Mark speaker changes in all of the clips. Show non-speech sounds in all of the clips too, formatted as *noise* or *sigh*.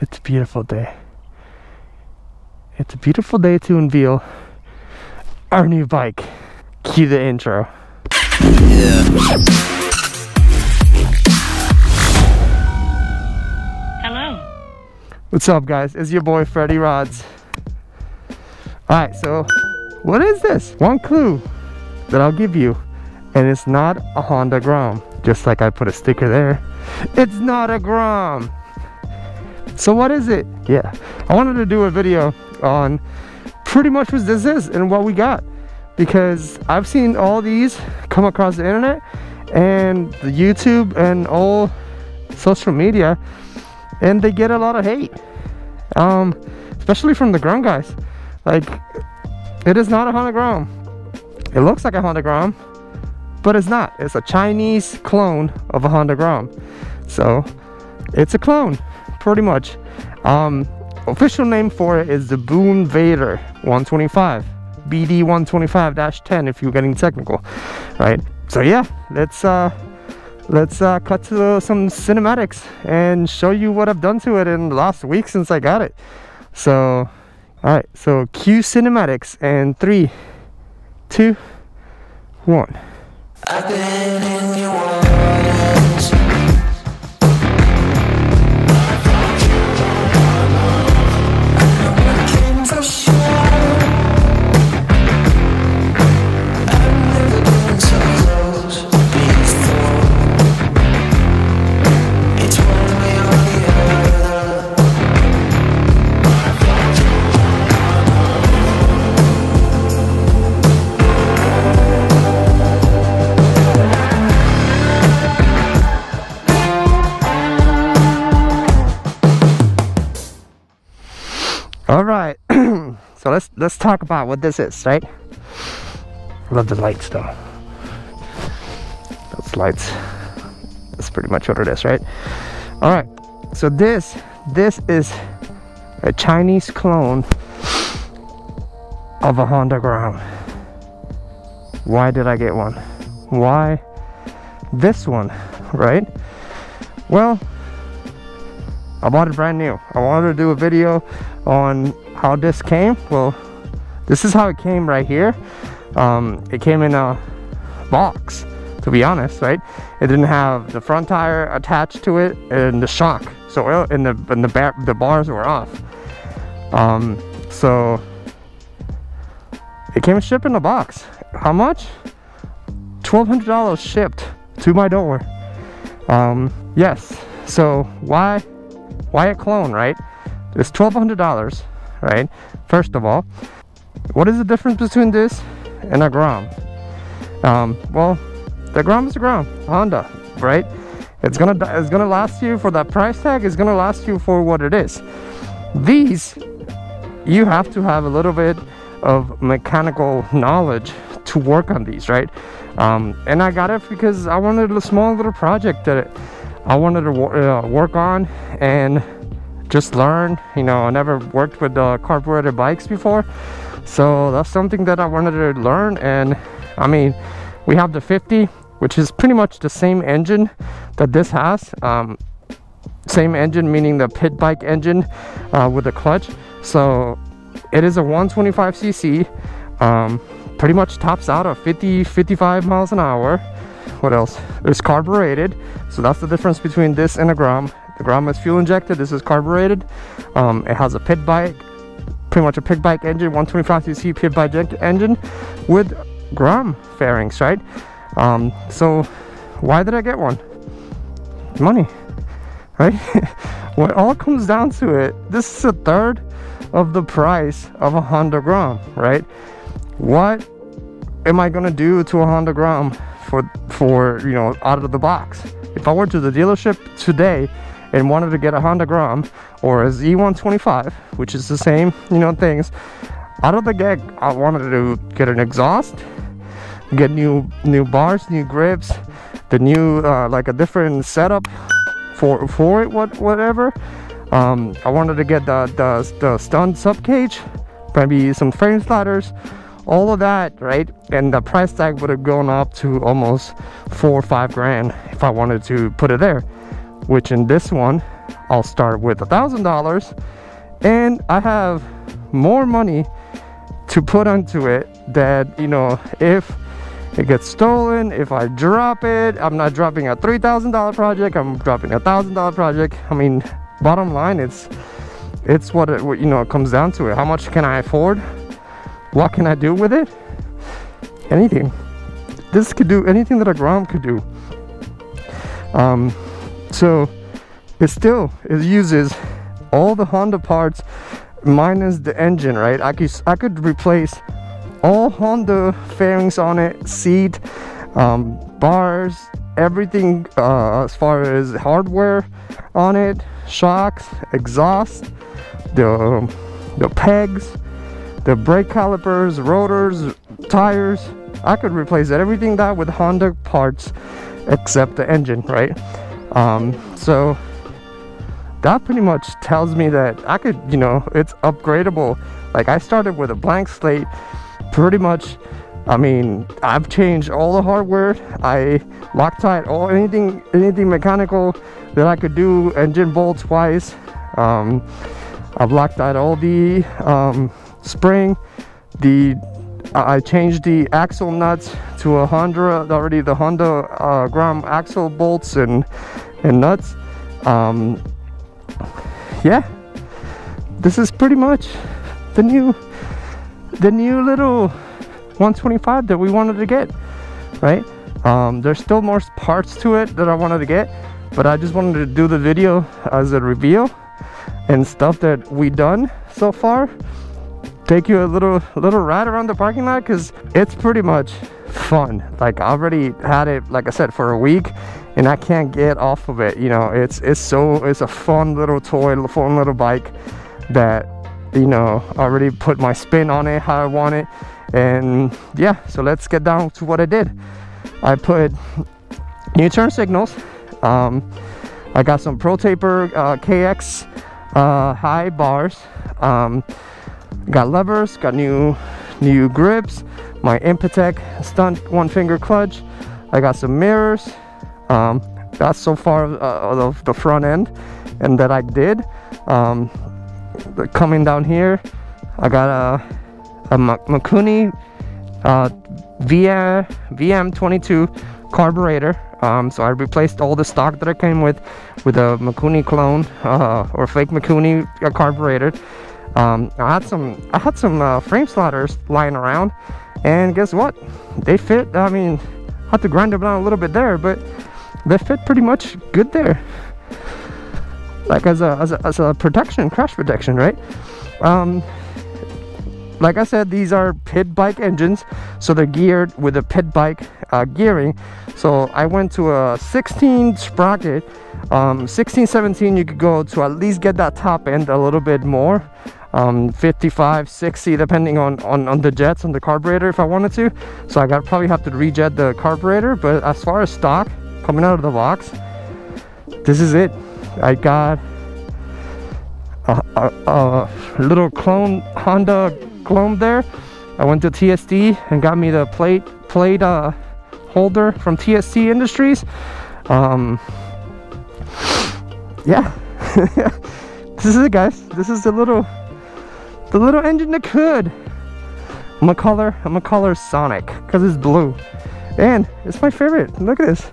Speaker 1: It's a beautiful day. It's a beautiful day to unveil our new bike. Cue the intro.
Speaker 2: Hello.
Speaker 1: What's up, guys? It's your boy Freddie Rodz. Alright, so what is this? One clue that I'll give you, and it's not a Honda Grom. Just like I put a sticker there, it's not a Grom. So what is it? Yeah, I wanted to do a video on pretty much what this is and what we got. Because I've seen all these come across the internet and the YouTube and all social media and they get a lot of hate. Um especially from the Grom guys. Like it is not a Honda Grom it looks like a Honda Grom but it's not. It's a Chinese clone of a Honda Grom so it's a clone pretty much um official name for it is the Boom Vader 125 BD 125-10 if you're getting technical right so yeah let's uh let's uh, cut to some cinematics and show you what I've done to it in the last week since I got it. So, all right, so cue cinematics and three, two, one. Let's talk about what this is, right? Love the lights though. Those lights. That's pretty much what it is, right? All right, so this this is a Chinese clone of a Honda Grom. Why did I get one? Why this one, right? Well, I bought it brand new. I wanted to do a video on how this came. Well, this is how it came right here. Um, it came in a box, to be honest, right? It didn't have the front tire attached to it and the shock. So, well, and the and the bar, the bars were off. Um, so it came shipped in a box. How much? Twelve hundred dollars shipped to my door. Um, yes. So why why a clone, right? It's twelve hundred dollars, right? First of all, what is the difference between this and a Grom? Um, well, the Grom is a Grom, Honda, right? It's gonna it's gonna last you for that price tag. It's gonna last you for what it is. These, you have to have a little bit of mechanical knowledge to work on these, right? Um, and I got it because I wanted a small little project that I wanted to uh, work on and just learn. You know, I never worked with uh, carbureted bikes before, so that's something that I wanted to learn. And I mean, we have the 50, which is pretty much the same engine that this has. Um, same engine, meaning the pit bike engine uh, with the clutch. So it is a 125cc. Um, pretty much tops out at 50, 55 miles an hour. What else? It's carbureted, so that's the difference between this and a Grom. The Grom is fuel injected. This is carbureted. Um, it has a pit bike, pretty much a pit bike engine, 125cc pit bike engine with Grom fairings, right? Um, so why did I get one? Money, right? *laughs* when it all comes down to it, this is a third of the price of a Honda Grom, right? What am I gonna do to a Honda Grom for for you know out of the box? If I were to the dealership today and wanted to get a Honda Grom or a Z125, which is the same you know things, out of the gate, I wanted to get an exhaust, get new new bars, new grips, the new uh, like a different setup for for it, what whatever. Um, I wanted to get the the, the stunt sub cage, maybe some frame sliders, all of that, right? And the price tag would have gone up to almost four or five grand if I wanted to put it there. Which in this one, I'll start with a thousand dollars. And I have more money to put onto it that you know if it gets stolen if I drop it I'm not dropping a three thousand dollar project I'm dropping a thousand dollar project. I mean bottom line it's it's what it you know it comes down to it. How much can I afford? What can I do with it? Anything. This could do anything that a Grom could do. Um so it still it uses all the Honda parts minus the engine right? I could I could replace all Honda fairings on it seat um, bars everything uh, as far as hardware on it shocks exhaust the the pegs the brake calipers rotors tires. I could replace everything that with Honda parts except the engine right um, so that pretty much tells me that I could, you know, it's upgradable. Like I started with a blank slate, pretty much. I mean, I've changed all the hardware. I Loctite all anything, anything mechanical that I could do. Engine bolts twice. Um, I've Loctite all the um, spring. The I changed the axle nuts to a Honda already the Honda uh, Grom axle bolts and and nuts. Um, yeah. This is pretty much the new the new little 125 that we wanted to get right? Um, there's still more parts to it that I wanted to get but I just wanted to do the video as a reveal and stuff that we done so far take you a little little ride around the parking lot because it's pretty much fun. Like I already had it like I said for a week and I can't get off of it you know? It's it's so it's a fun little toy fun little bike that you know already put my spin on it how I want it and yeah so let's get down to what I did. I put new turn signals um, I got some Pro Taper uh, KX uh, high bars um, got levers got new new grips my Impetech stunt one finger clutch. I got some mirrors um, that's so far uh, of the front end and that I did. Um, coming down here I got a, a Mikuni uh, VM, VM22 carburetor. Um, so I replaced all the stock that I came with with a Mikuni clone uh, or fake Mikuni uh, carburetor um, I had some I had some uh, frame sliders lying around and guess what? They fit I mean I had to grind them down a little bit there but they fit pretty much good there. Like as a, as a, as a protection crash protection right? Um, like I said these are pit bike engines so they're geared with a pit bike uh, gearing. So I went to a 16 sprocket. Um, 16 17 you could go to at least get that top end a little bit more um, 55 60 depending on, on on the jets on the carburetor if I wanted to. So I got probably have to rejet the carburetor but as far as stock coming out of the box this is it. I got a, a, a little clone Honda clone there. I went to TST and got me the plate plate uh, holder from TST Industries. Um, yeah. *laughs* This is it guys. This is the little the little engine that could I'm gonna call her I'm gonna call her Sonic because it's blue and it's my favorite look at this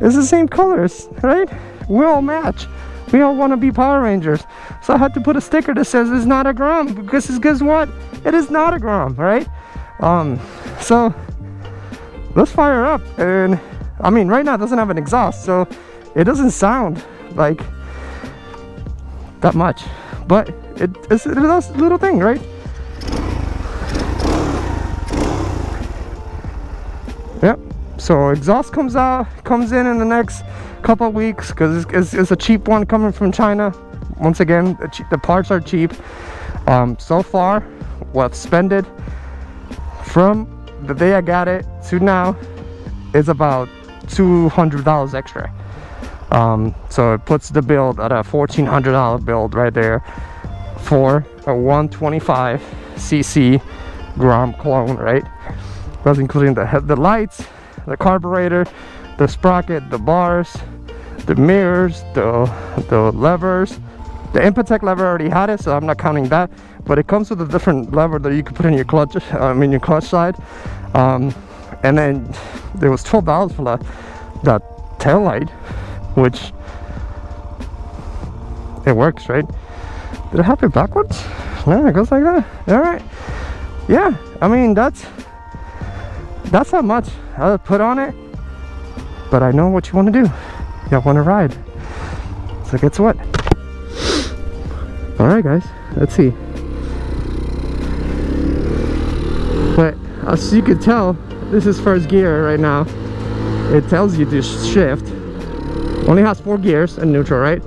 Speaker 1: it's the same colors, right? We all match. We all want to be Power Rangers. So I had to put a sticker that says it's not a Grom because guess what? It is not a Grom, right? Um, so let's fire up. And I mean, right now it doesn't have an exhaust, so it doesn't sound like that much. But it, it's a little thing, right? Yep. So exhaust comes out comes in in the next couple weeks because it's, it's, it's, a cheap one coming from china. Once again the, the parts are cheap. Um, so far what I've spended from the day i got it to now is about $200 extra. Um, so it puts the build at a $1400 build right there for a 125 cc Grom clone right that's including the the lights the carburetor, the sprocket, the bars, the mirrors, the the levers. The Impotec lever already had it, so I'm not counting that. But it comes with a different lever that you can put in your clutch, I mean your clutch side. Um, and then there was 12 dollars for that that tail light, which it works, right? Did it happen backwards? No, it goes like that. All right. Yeah, I mean that's that's not much I'll put on it, but I know what you want to do. You want to ride. So guess what? All right, guys. Let's see. But as you can tell, this is first gear right now. It tells you to shift. Only has four gears and neutral, right?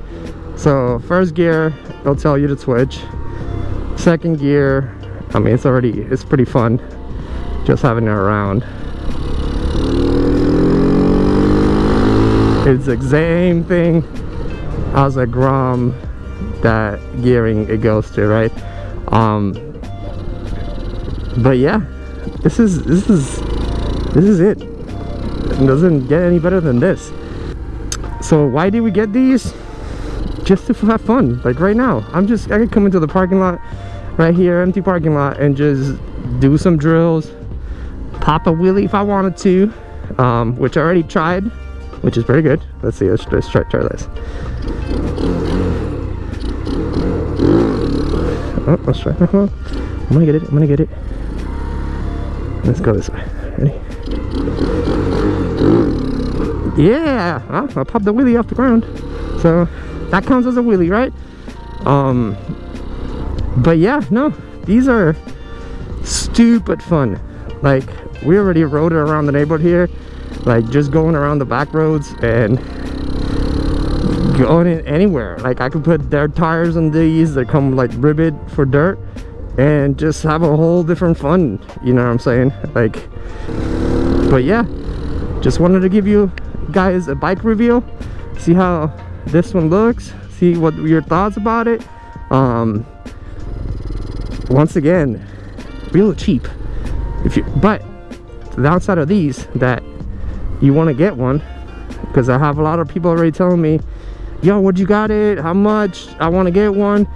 Speaker 1: So first gear, it'll tell you to switch. Second gear, I mean, it's already, it's pretty fun just having it around. It's the same thing as a Grom that gearing it goes to, right? Um, but yeah, this is this is this is it. It doesn't get any better than this. So why did we get these? Just to have fun. Like right now, I'm just I could come into the parking lot right here, empty parking lot, and just do some drills, pop a wheelie if I wanted to, um, which I already tried, which is pretty good. Let's see. Let's, let's try try this. Oh, let's try. I'm gonna get it. I'm gonna get it. Let's go this way. Ready? Yeah, well, I popped the wheelie off the ground, so that counts as a wheelie, right? Um, but yeah, no, these are stupid fun. Like we already rode it around the neighborhood here, like just going around the back roads and going in anywhere. Like I could put dirt tires on these they come like ribbed for dirt and just have a whole different fun. You know what I'm saying? Like, but yeah, just wanted to give you guys a bike review. See how this one looks. See what your thoughts about it. Um, once again, real cheap. If you, but the downside of these that you want to get one because I have a lot of people already telling me yo what you got it how much I want to get one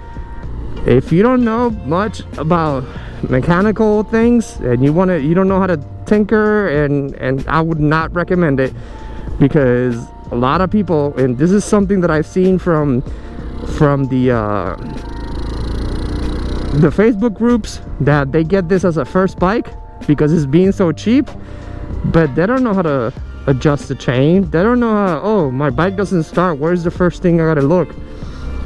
Speaker 1: if you don't know much about mechanical things and you want to you don't know how to tinker and and I would not recommend it because a lot of people and this is something that I've seen from from the uh the Facebook groups that they get this as a first bike because it's being so cheap but they don't know how to adjust the chain. They don't know how oh my bike doesn't start. Where's the first thing I gotta look?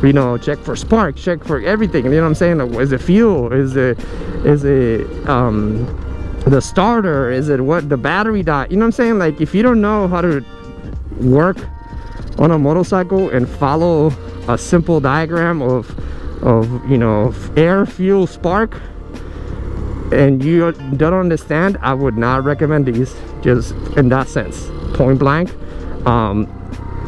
Speaker 1: You know check for spark check for everything. You know what I'm saying? Is it fuel? Is it is it um the starter? Is it what the battery dot you know what I'm saying? Like if you don't know how to work on a motorcycle and follow a simple diagram of of you know air fuel spark and you don't understand i would not recommend these just in that sense. Point blank um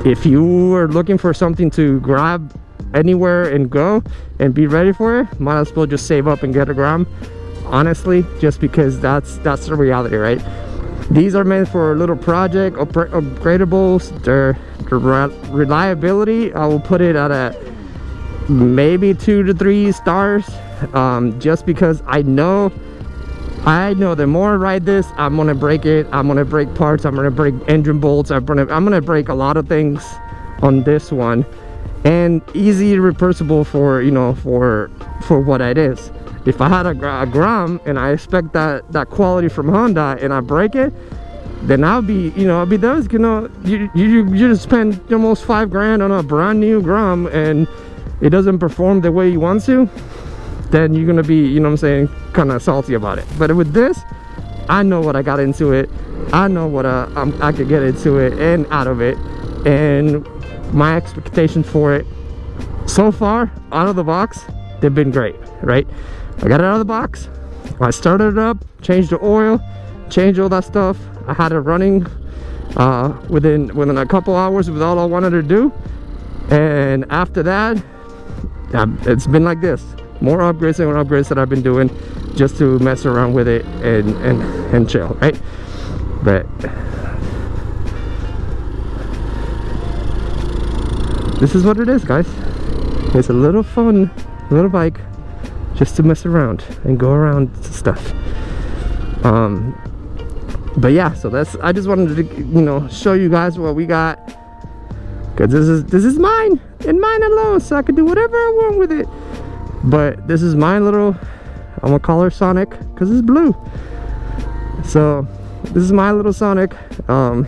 Speaker 1: if you are looking for something to grab anywhere and go and be ready for it might as well just save up and get a Grom. Honestly just because that's that's the reality right these are meant for a little project upgra- upgradables their, their reliability. I will put it at a maybe two to three stars um, just because I know I know the more I ride this I'm gonna break it I'm gonna break parts I'm gonna break engine bolts I'm gonna I'm gonna break a lot of things on this one. And easy reversible for you know for for what it is if I had a, a Grom and I expect that that quality from Honda and I break it then I'll be, you know, I'll be those, you know, you, you, you just spend almost five grand on a brand new Grom and it doesn't perform the way you want to, then you're gonna be, you know what I'm saying, kind of salty about it. But with this, I know what I got into it. I know what uh, I'm, I could get into it and out of it. And my expectations for it so far, out of the box, they've been great, right? I got it out of the box. I started it up, changed the oil, changed all that stuff. I had it running uh, within within a couple hours with all I wanted to do. And after that, um, it's been like this. More upgrades and more upgrades that I've been doing just to mess around with it and and and chill, right? But this is what it is guys it's a little fun little bike just to mess around and go around stuff. Um but yeah so that's i just wanted to you know show you guys what we got. Because this is this is mine and mine alone so i can do whatever i want with it. But this is my little i'm gonna call her sonic because it's blue. So this is my little sonic um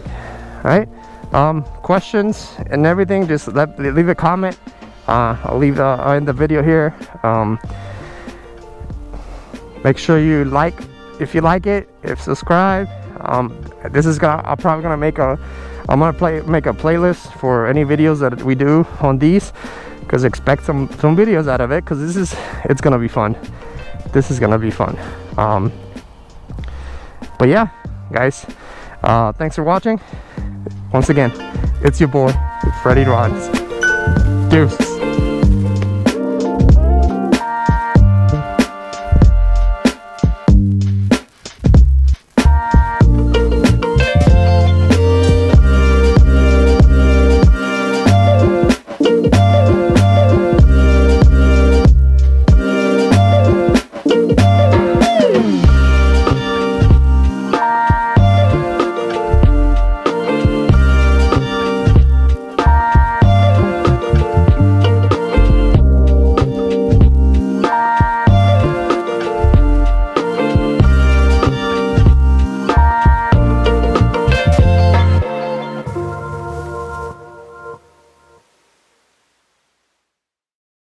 Speaker 1: right? Um questions and everything just let, leave a comment. Uh i'll leave uh, in the video here. Um make sure you like if you like it if subscribe. Um this is gonna i'm probably gonna make a i'm gonna play make a playlist for any videos that we do on these. Because expect some some videos out of it because this is it's gonna be fun. This is gonna be fun. Um but yeah guys uh thanks for watching. Once again it's your boy freddie rodz. Deuces